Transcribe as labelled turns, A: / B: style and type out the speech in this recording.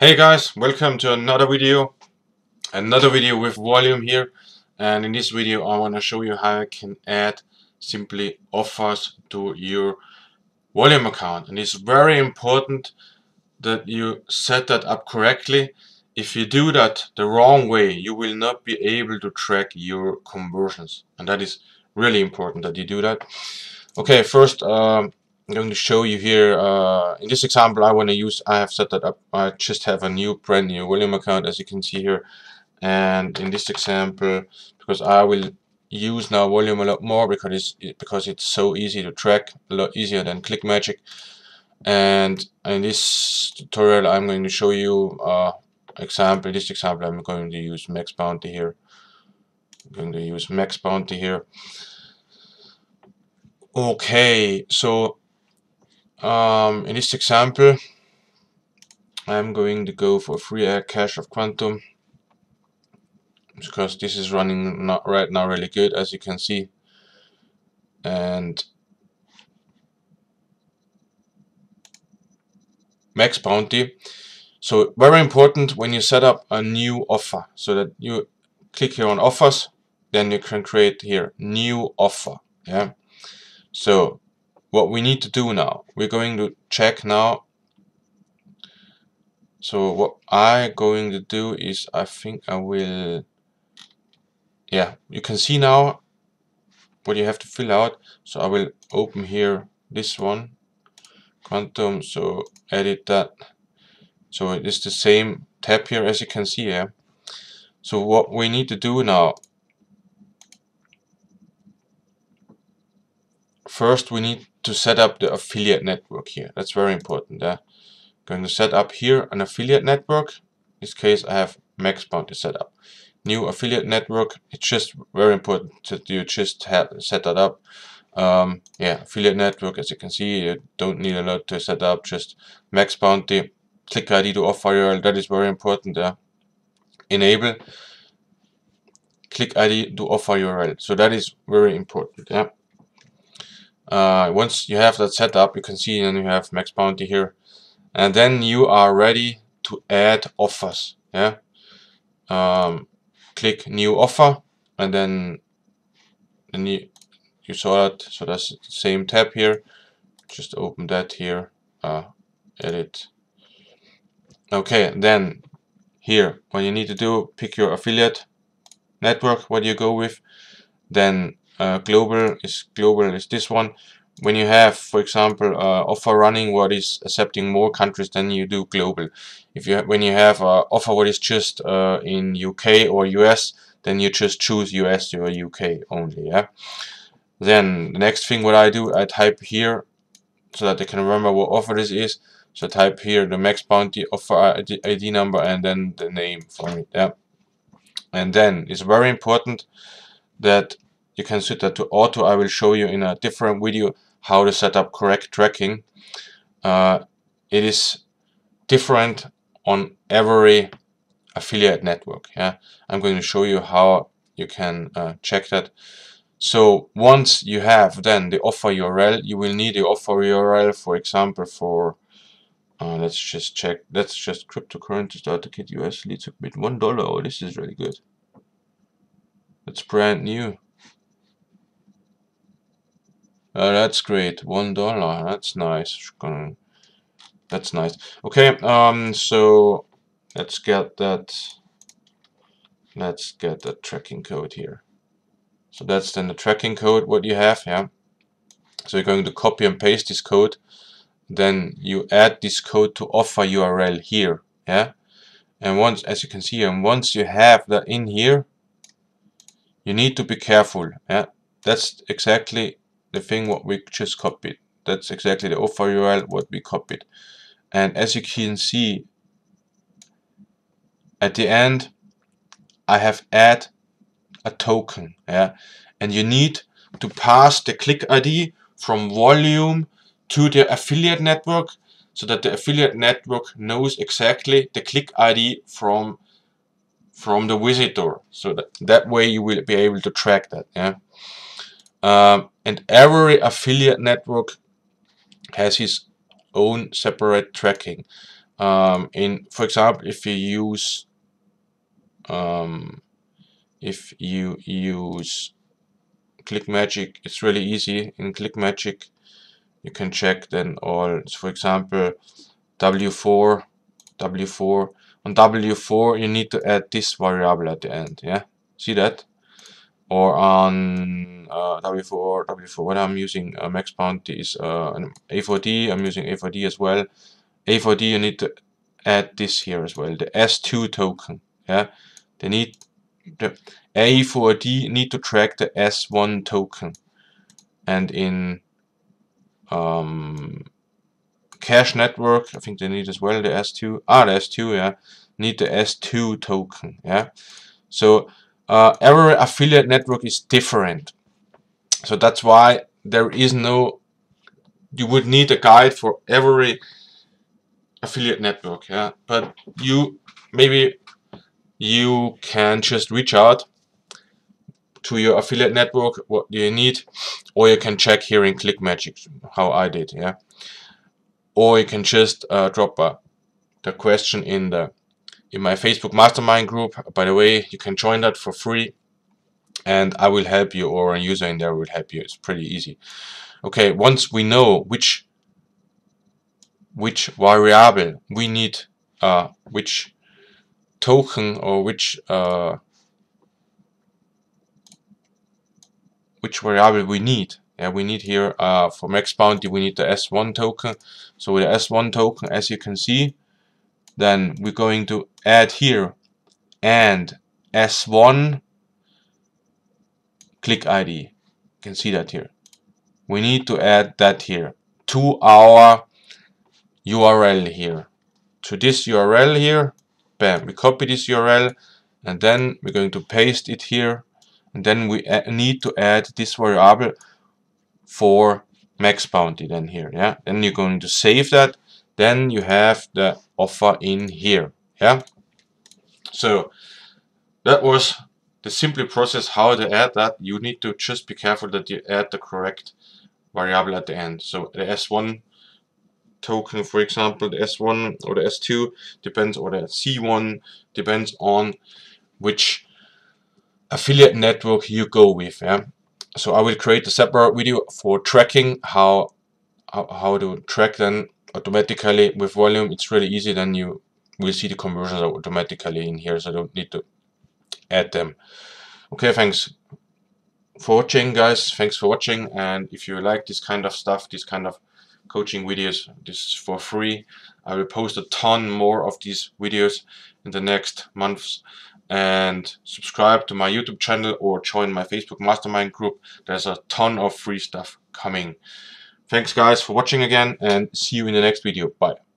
A: Hey guys, welcome to another video. Another video with Voluum here. And in this video I want to show you how I can add simply offers to your Voluum account. And it's very important that you set that up correctly. If you do that the wrong way, you will not be able to track your conversions. And that is really important that you do that. Okay, first um, I'm going to show you here uh, in this example I want to use I have set that up. I just have a new brand new Voluum account as you can see here. And in this example because I will use now Voluum a lot more because it's because it's so easy to track a lot easier than ClickMagick and in this tutorial I'm going to show you uh, example this example I'm going to use max bounty here. I'm going to use max bounty here. Okay so um, in this example, I'm going to go for free air cache of Quantum because this is running not right now really good as you can see. And max bounty. So very important when you set up a new offer. So that you click here on offers then you can create here new offer yeah? So what we need to do now. We're going to check now. So what I'm going to do is I think I will yeah you can see now what you have to fill out. So I will open here this one quantum. So edit that. So it is the same tab here as you can see here so what we need to do now first we need to set up the affiliate network here. That's very important. Yeah? Going to set up here an affiliate network. In this case, I have Max Bounty set up. New affiliate network. It's just very important that you just have set that up. Um, yeah, affiliate network. As you can see, you don't need a lot to set up. Just Max Bounty. Click ID to offer URL. That is very important. Yeah? Enable click ID to offer URL. So that is very important. Yeah. Uh, once you have that set up, you can see and you have max bounty here, and then you are ready to add offers. Yeah. Um, click new offer, and then then you you saw it. So that's the same tab here. Just open that here. Uh, edit. Okay, then here, what you need to do, pick your affiliate network. What you go with, then uh, global is global is this one. When you have for example uh, offer running what is accepting more countries than you do global. If you when you have uh, offer what is just uh, in UK or US then you just choose US or UK only yeah? Then the next thing what I do I type here so that I can remember what offer this is. So type here the max bounty offer ID, ID number and then the name for it yeah? And then it's very important that you can set that to auto I will show you in a different video how to set up correct tracking. Uh, it is different on every affiliate network yeah? I'm going to show you how you can uh, check that. So once you have then the offer URL you will need the offer URL for example for uh, let's just check let's just cryptocurrency starter kit US lead submit one dollar oh this is really good. It's brand new uh, that's great. One dollar. That's nice. That's nice. Okay. Um. So let's get that. Let's get the tracking code here. So that's then the tracking code. What you have. Yeah. So you're going to copy and paste this code. Then you add this code to offer URL here. Yeah. And once, as you can see, and once you have that in here, you need to be careful. Yeah. That's exactly the thing what we just copied. That's exactly the offer URL what we copied. And as you can see, at the end, I have add a token. Yeah, and you need to pass the click ID from Voluum to the affiliate network so that the affiliate network knows exactly the click ID from from the visitor so that that way you will be able to track that yeah um, and every affiliate network has his own separate tracking. um, in for example if you use um, if you use ClickMagick it's really easy. In ClickMagick you can check then all for example W4 W4 on W4 you need to add this variable at the end yeah? See that or on uh, W4 W4 when I'm using uh, max bounty is uh, an A4D I'm using A4D as well. A4D you need to add this here as well the S2 token yeah? They need the A4D need to track the S1 token. And in um, cache network I think they need as well the S2 ah the S2 yeah need the S2 token yeah? So uh, every affiliate network is different. So that's why there is no you would need a guide for every affiliate network yeah? But you maybe you can just reach out to your affiliate network what do you need or you can check here in ClickMagick how I did yeah? Or you can just uh, drop a, the question in the in my Facebook mastermind group by the way you can join that for free and I will help you or a user in there will help you it's pretty easy okay once we know which which variable we need uh, which token or which uh, which variable we need. Yeah, we need here uh, for max bounty we need the S1 token. So with the S1 token, as you can see, then we're going to add here and S1 click ID. You can see that here. We need to add that here to our URL here. To this URL here, bam, we copy this URL and then we're going to paste it here and then we need to add this variable for max bounty then here yeah then you're going to save that then you have the offer in here yeah? So that was the simple process how to add that. You need to just be careful that you add the correct variable at the end. So the s1 token for example the s1 or the s2 depends or the c1 depends on which affiliate network you go with yeah? So I will create a separate video for tracking how how, how to track them automatically with Voluum it's really easy then you will see the conversions automatically in here so I don't need to add them okay thanks for watching guys thanks for watching and if you like this kind of stuff this kind of coaching videos this is for free I will post a ton more of these videos in the next months and subscribe to my YouTube channel or join my Facebook mastermind group. There's a ton of free stuff coming. Thanks guys for watching again and see you in the next video. Bye.